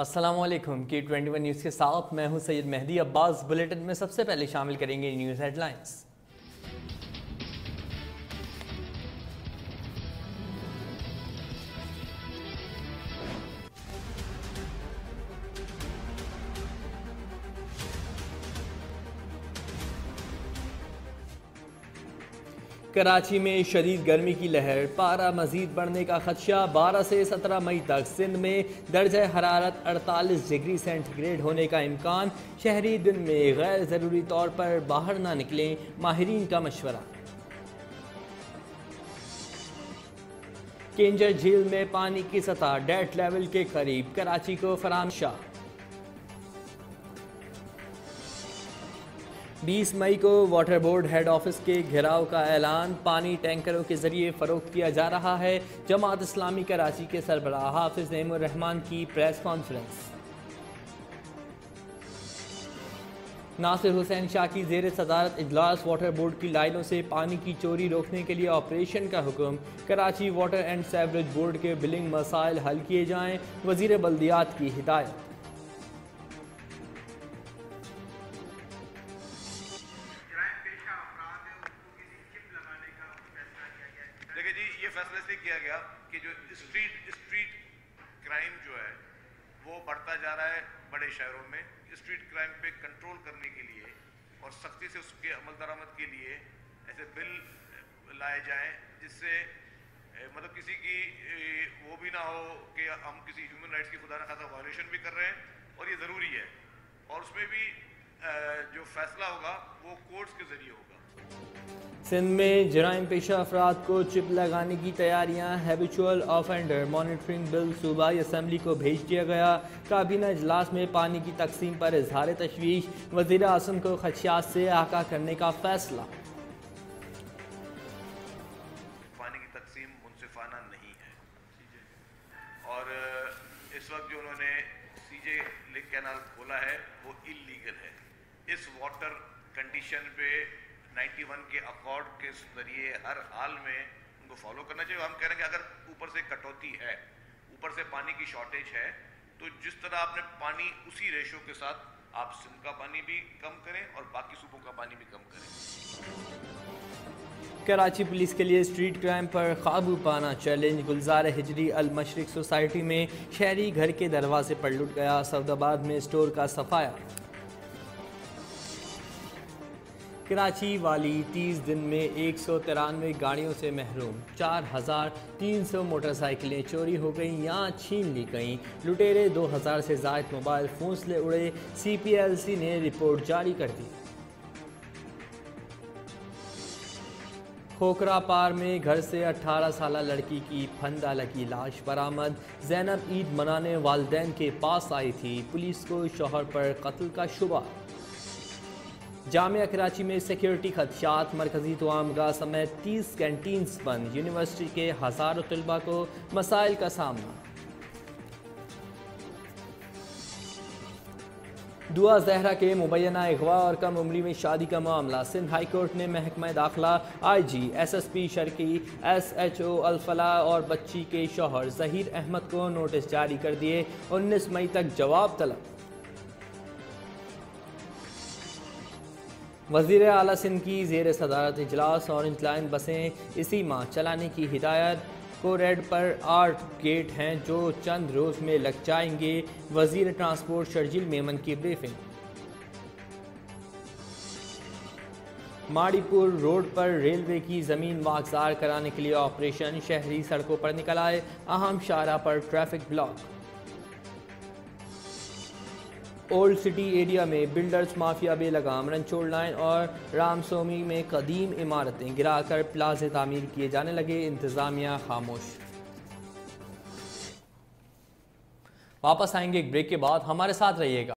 असलम की twenty one news के साथ मैं हूँ सैयद मेहदी अब्बास। बुलेटिन में सबसे पहले शामिल करेंगे न्यूज़ हेडलाइंस। कराची में शदीद गर्मी की लहर, पारा मजीद बढ़ने का खदशा 12 से 17 मई तक सिंध में दर्ज हरारत 48 डिग्री सेंटीग्रेड होने का इम्कान। शहरी दिन में गैर ज़रूरी तौर पर बाहर ना निकलें, माहरीन का मशवरा। केंजर झील में पानी की सतह डेट लेवल के करीब, कराची को फराम शाह। 20 मई को वाटर बोर्ड हेड ऑफ़िस के घेराव का ऐलान पानी टैंकरों के ज़रिए फ़रोख किया जा रहा है। जमात इस्लामी कराची के सरबराह हाफिज रहमान की प्रेस कॉन्फ्रेंस। नासिर हुसैन शाह की जेर सदारत इजलास वाटर बोर्ड की लाइनों से पानी की चोरी रोकने के लिए ऑपरेशन का हुक्म। Karachi water and sewerage board के बिलिंग मसाइल हल किए जाएँ। वज़ीर बल्दियात की हिदायत। इसलिए किया गया कि जो स्ट्रीट स्ट्रीट क्राइम जो है, वो बढ़ता जा रहा है बड़े शहरों में। स्ट्रीट क्राइम पे कंट्रोल करने के लिए और सख्ती से उसके अमल दरामद के लिए ऐसे बिल लाए जाएँ जिससे मतलब किसी की वो भी ना हो कि हम किसी ह्यूमन राइट्स की खुदा न खासा वायलेशन भी कर रहे हैं और ये ज़रूरी है। और उसमें भी जो फैसला होगा वो कोर्ट्स के ज़रिए होगा। सिंध में जराइम पेशा अफराद को चिप लगाने की तैयारियाँ हैबिचुअल ऑफेंडर मॉनिटरिंग बिल सूबाई असम्बली को भेज दिया गया। काबीना अजलास में पानी की तकसीम पर इजहार तशवीश, वज़ीर अजम को खदशात से आका करने का फैसला। पानी की तकसीम मुनसिफाना नहीं है। और, इस वक्त जो उन्होंने सीजे लिक कैनाल खोला है, वो इलीगल है। इस वाटर कंडीशन पे 91 के अकॉर्ड के ज़रिए हर हाल में उनको फॉलो करना चाहिए। हम कह रहे हैं कि अगर ऊपर से कटौती है, ऊपर से पानी की शॉर्टेज है तो जिस तरह आपने पानी उसी रेशो के साथ आप सिंध का पानी भी कम करें और बाकी सूबों का पानी भी कम करें। कराची पुलिस के लिए स्ट्रीट क्राइम पर काबू पाना चैलेंज गुलजार हिजरी अल मशरक सोसाइटी में शहरी घर के दरवाजे पर लुट गया। सऊदाबाद में स्टोर का सफाया। कराची वाली तीस दिन में एक सौ तिरानवे गाड़ियों से महरूम। चार हज़ार तीन सौ मोटरसाइकिलें चोरी हो गईं, या छीन ली गईं। लुटेरे दो हज़ार से जायद मोबाइल से उड़े। सी पी एल सी ने रिपोर्ट जारी कर दी। खोखरा पार में घर से 18 साल लड़की की फंदा लगी लाश बरामद। जैनब ईद मनाने वालदेन के पास आई थी। पुलिस को शोहर पर कत्ल का शुबा जामिया कराची में सिक्योरिटी खदशात मरकजी तोामगा समेत तीस कैंटीन बंद। यूनिवर्सिटी के हज़ारों तलबा को मसाइल का सामना। दुआ जहरा के मुबैना अगवा और कम उम्री में शादी का मामला। सिंध हाई कोर्ट ने महकमा दाखिला I G S S P Sharki S H O Alfalah और बच्ची के शोहर जहीर अहमद को नोटिस जारी कर दिए। उन्नीस मई तक जवाब तलब। वज़ीर अली सिंध की जेर सदारत इजलास ऑरेंज लाइन बसें इसी माह चलाने की हिदायत को रेड पर आठ गेट हैं जो चंद रोज़ में लग जाएँगे। वज़ीर ट्रांसपोर्ट शर्जील मेमन की ब्रीफिंग। माड़ीपुर रोड पर रेलवे की ज़मीन वागजार कराने के लिए ऑपरेशन, शहरी सड़कों पर निकल आए, अहम शाहरा पर traffic block. Old city area में बिल्डर्स माफिया बेलगाम रनचोड़ लाइन और रामसोमी में कदीम इमारतें गिराकर प्लाजे तामीर किए जाने लगे। इंतज़ामिया खामोश। वापस आएँगे एक ब्रेक के बाद। हमारे साथ रहिएगा।